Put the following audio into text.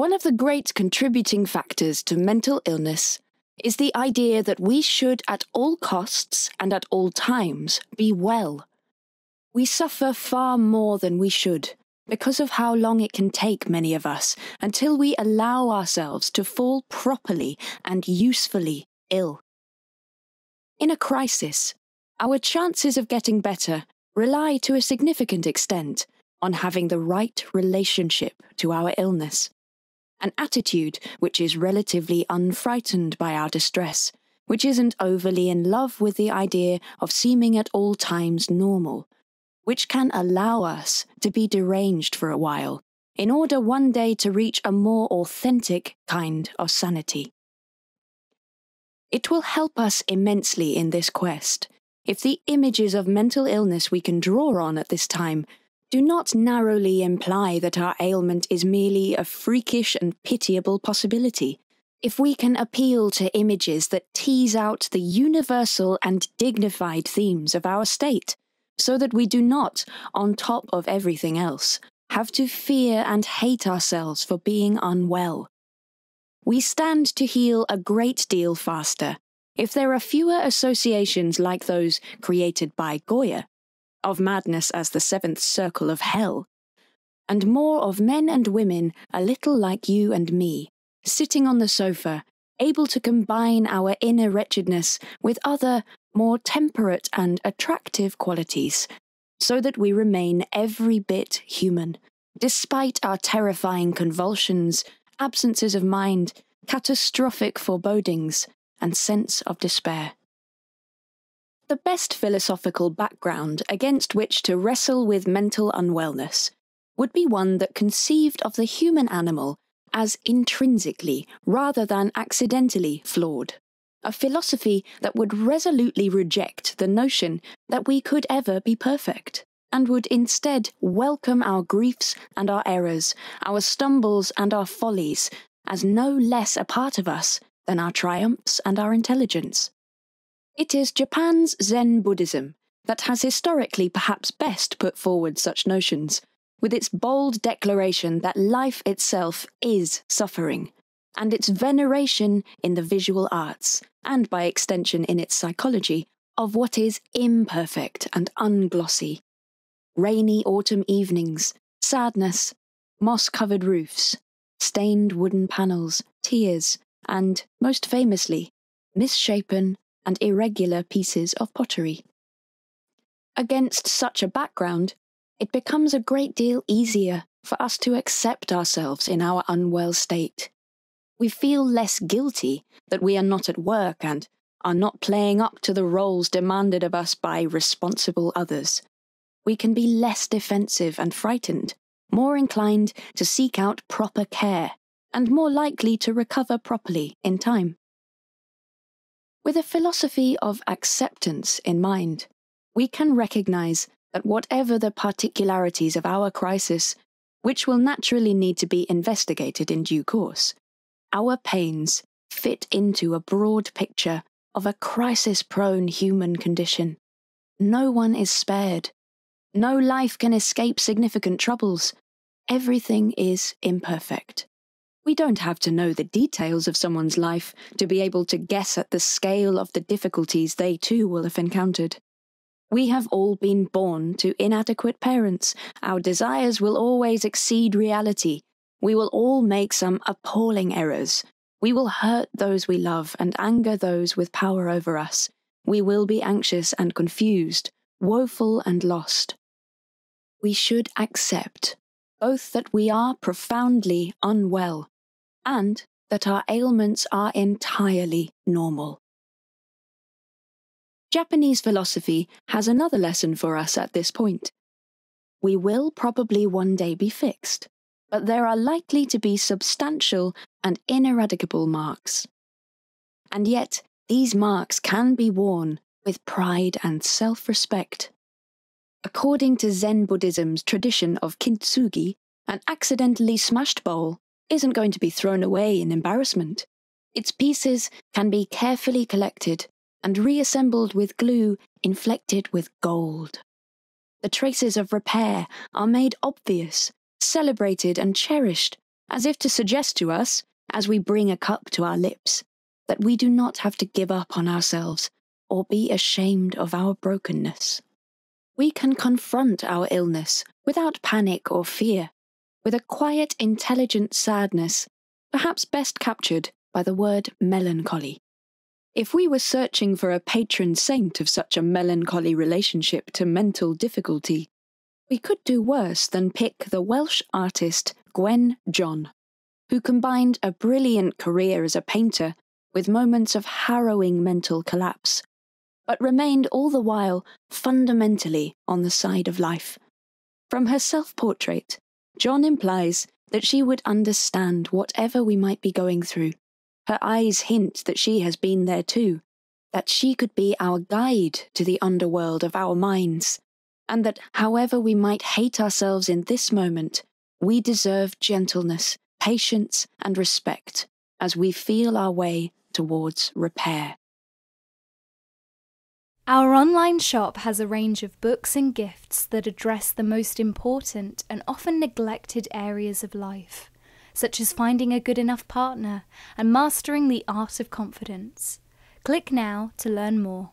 One of the great contributing factors to mental illness is the idea that we should at all costs and at all times be well. We suffer far more than we should because of how long it can take many of us until we allow ourselves to fall properly and usefully ill. In a crisis, our chances of getting better rely to a significant extent on having the right relationship to our illness an attitude which is relatively unfrightened by our distress, which isn't overly in love with the idea of seeming at all times normal, which can allow us to be deranged for a while, in order one day to reach a more authentic kind of sanity. It will help us immensely in this quest if the images of mental illness we can draw on at this time do not narrowly imply that our ailment is merely a freakish and pitiable possibility. If we can appeal to images that tease out the universal and dignified themes of our state, so that we do not, on top of everything else, have to fear and hate ourselves for being unwell. We stand to heal a great deal faster if there are fewer associations like those created by Goya of madness as the seventh circle of hell, and more of men and women a little like you and me, sitting on the sofa, able to combine our inner wretchedness with other, more temperate and attractive qualities, so that we remain every bit human, despite our terrifying convulsions, absences of mind, catastrophic forebodings, and sense of despair. The best philosophical background against which to wrestle with mental unwellness would be one that conceived of the human animal as intrinsically rather than accidentally flawed. A philosophy that would resolutely reject the notion that we could ever be perfect, and would instead welcome our griefs and our errors, our stumbles and our follies, as no less a part of us than our triumphs and our intelligence. It is Japan's Zen Buddhism that has historically perhaps best put forward such notions, with its bold declaration that life itself is suffering, and its veneration in the visual arts, and by extension in its psychology, of what is imperfect and unglossy. Rainy autumn evenings, sadness, moss covered roofs, stained wooden panels, tears, and, most famously, misshapen and irregular pieces of pottery. Against such a background, it becomes a great deal easier for us to accept ourselves in our unwell state. We feel less guilty that we are not at work and are not playing up to the roles demanded of us by responsible others. We can be less defensive and frightened, more inclined to seek out proper care, and more likely to recover properly in time. With a philosophy of acceptance in mind, we can recognize that whatever the particularities of our crisis, which will naturally need to be investigated in due course, our pains fit into a broad picture of a crisis prone human condition. No one is spared. No life can escape significant troubles. Everything is imperfect. We don't have to know the details of someone's life to be able to guess at the scale of the difficulties they too will have encountered. We have all been born to inadequate parents. Our desires will always exceed reality. We will all make some appalling errors. We will hurt those we love and anger those with power over us. We will be anxious and confused, woeful and lost. We should accept both that we are profoundly unwell and that our ailments are entirely normal. Japanese philosophy has another lesson for us at this point. We will probably one day be fixed, but there are likely to be substantial and ineradicable marks. And yet, these marks can be worn with pride and self respect. According to Zen Buddhism's tradition of kintsugi, an accidentally smashed bowl isn't going to be thrown away in embarrassment. Its pieces can be carefully collected and reassembled with glue inflected with gold. The traces of repair are made obvious, celebrated, and cherished as if to suggest to us, as we bring a cup to our lips, that we do not have to give up on ourselves or be ashamed of our brokenness. We can confront our illness without panic or fear, with a quiet, intelligent sadness, perhaps best captured by the word melancholy. If we were searching for a patron saint of such a melancholy relationship to mental difficulty, we could do worse than pick the Welsh artist Gwen John, who combined a brilliant career as a painter with moments of harrowing mental collapse, but remained all the while fundamentally on the side of life. From her self portrait, John implies that she would understand whatever we might be going through. Her eyes hint that she has been there too, that she could be our guide to the underworld of our minds, and that however we might hate ourselves in this moment, we deserve gentleness, patience, and respect as we feel our way towards repair. Our online shop has a range of books and gifts that address the most important and often neglected areas of life, such as finding a good enough partner and mastering the art of confidence. Click now to learn more.